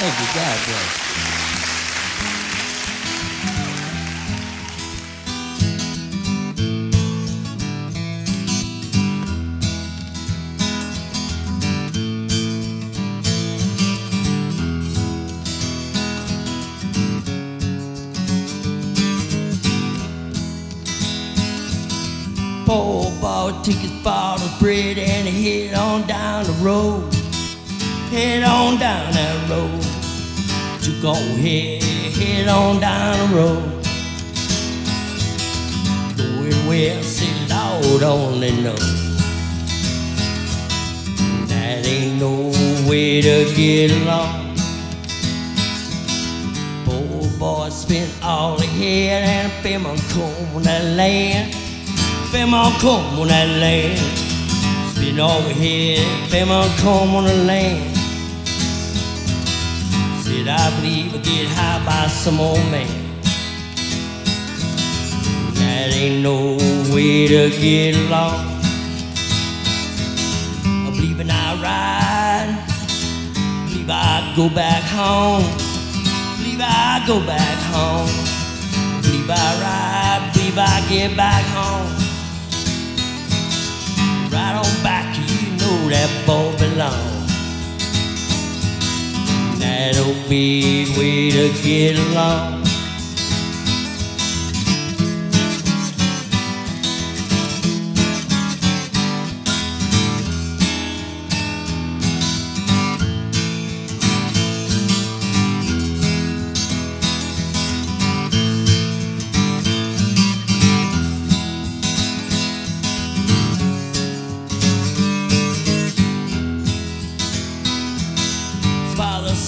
Thank you. God bless. Boy took his bottle of bread and he head on down the road. Head on down that road. Took go head, head on down the road. Going west, say Lord only knows. That ain't no way to get along. Poor boy spent all he had and fell on on that land. Fell on on that land. Spent all he had, fell on on the land. Said I believe I'll get high by some old man. That ain't no way to get along. I believe I ride, believe I go back home. Believe I go back home. Believe I ride, believe I get back home. Right on back, you know that boy The way to get along.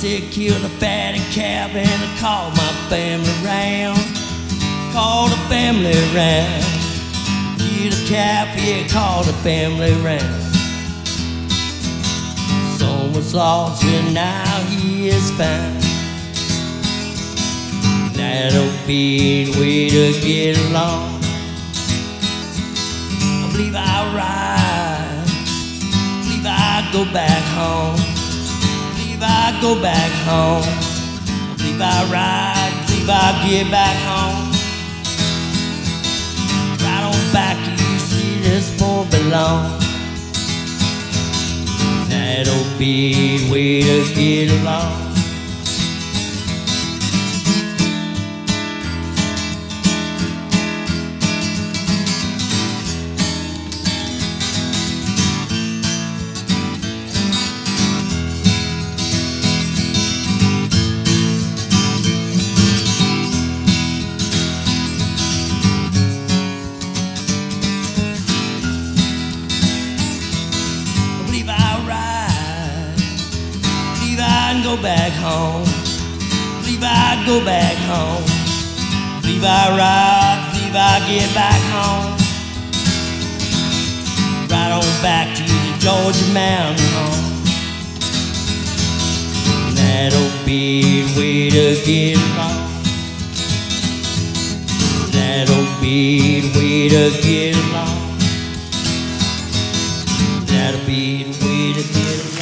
Said kill the fatty calf and I called my family round. Called the family round. Kill the calf, yeah, called the family round. Son was lost and now he is found. That'll be the way to get along. I believe I ride. believe I go back home. I go back home. believe I ride. believe I get back home. Right on back, you see this boy belong. That'll be the way to get along. Go back home. Believe I go back home. Believe I ride. Believe get back home. Right on back to the Georgia mountain home. That'll be the way to get along. That'll be the way to get along. That'll be the way to get along.